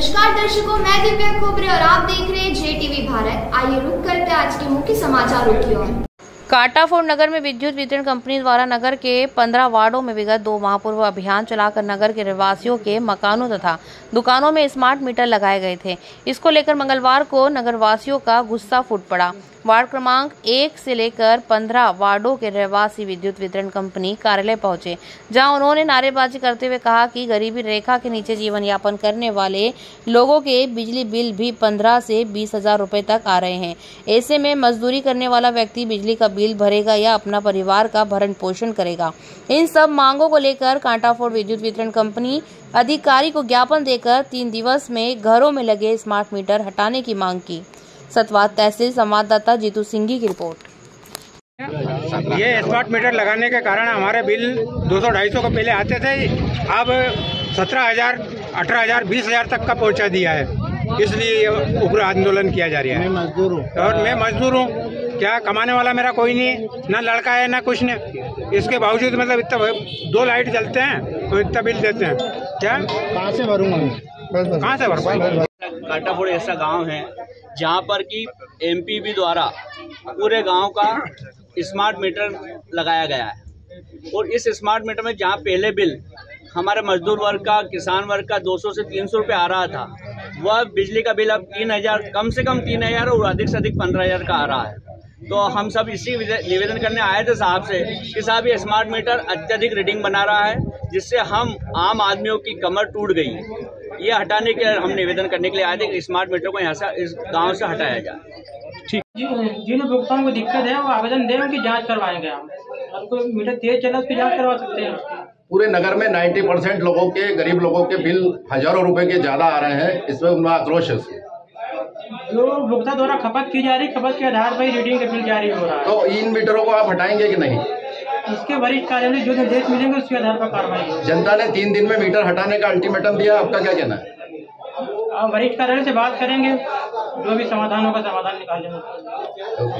नमस्कार दर्शकों, मैं दिव्या खोबरे और आप देख रहे हैं जे टीवी भारत। आइए रुक करते आज के मुख्य समाचारों की ओर। काटाफोड़ नगर में विद्युत वितरण कंपनी द्वारा नगर के 15 वार्डों में विगत दो माह पूर्व अभियान चलाकर नगर के रहवासियों के मकानों तथा दुकानों में स्मार्ट मीटर लगाए गए थे। इसको लेकर मंगलवार को नगरवासियों का गुस्सा फूट पड़ा। वार्ड क्रमांक एक से लेकर पंद्रह वार्डों के रहवासी विद्युत वितरण कंपनी कार्यालय पहुँचे, जहाँ उन्होंने नारेबाजी करते हुए कहा कि गरीबी रेखा के नीचे जीवन यापन करने वाले लोगों के बिजली बिल भी पंद्रह से बीस हज़ार रूपए तक आ रहे हैं। ऐसे में मजदूरी करने वाला व्यक्ति बिजली का बिल भरेगा या अपना परिवार का भरण पोषण करेगा। इन सब मांगों को लेकर कांटाफोड़ विद्युत वितरण कंपनी अधिकारी को ज्ञापन देकर तीन दिवस में घरों में लगे स्मार्ट मीटर हटाने की मांग की। सतवाद तहसील संवाददाता जीतू सिंघी की रिपोर्ट। ये स्मार्ट मीटर लगाने के कारण हमारे बिल 200 ढाई सौ का पहले आते थे, अब सत्रह हज़ार, अठारह हज़ार, बीस हज़ार तक का पहुँचा दिया है। इसलिए उग्र आंदोलन किया जा रहा है मैं मजदूर हूँ। और मैं मजदूर हूँ। क्या कमाने वाला मेरा कोई नहीं है ना लड़का है ना कुछ नहीं। इसके बावजूद मतलब इतना दो लाइट जलते हैं तो इतना बिल देते हैं। क्या? कहाँ से भरूँगा कहाँ से भर पाएँगे काटाफोड़ ऐसा गाँव है जहाँ पर कि एमपीबी द्वारा पूरे गाँव का स्मार्ट मीटर लगाया गया है। और इस स्मार्ट मीटर में जहाँ पहले बिल हमारे मजदूर वर्ग का किसान वर्ग का 200 से 300 रुपए आ रहा था वह बिजली का बिल अब तीन हज़ार कम से कम तीन हज़ार और अधिक से अधिक पंद्रह हज़ार का आ रहा है। तो हम सब इसी निवेदन करने आए थे साहब से कि साहब ये स्मार्ट मीटर अत्यधिक रीडिंग बना रहा है जिससे हम आम आदमियों की कमर टूट गई है। ये हटाने के हम निवेदन करने के लिए आए थे कि स्मार्ट मीटर को यहाँ से इस गाँव से हटाया जाए। ठीक। जिन उपभोक्ताओं को दिक्कत है वो आवेदन दें उनकी जाँच करवाएँगे हम। कोई मीटर तेज चला उसकी जाँच करवा सकते हैं। पूरे नगर में 90 परसेंट लोगों के गरीब लोगों के बिल हज़ारों रुपए के ज़्यादा आ रहे हैं। इसमें उनका आक्रोश है। जो उपभोक्ता द्वारा खपत की जा रही खपत के आधार पर ही रीडिंग का बिल जारी हो रहा है तो इन मीटरों को आप हटाएँगे कि नहीं? इसके वरिष्ठ कार्यालय जो निर्देश मिलेंगे उसके आधार पर कार्रवाई जनता ने तीन दिन में मीटर हटाने का अल्टीमेटम दिया आपका क्या कहना है? वरिष्ठ कार्यालय से बात करेंगे जो भी समाधान होगा समाधान निकालेंगे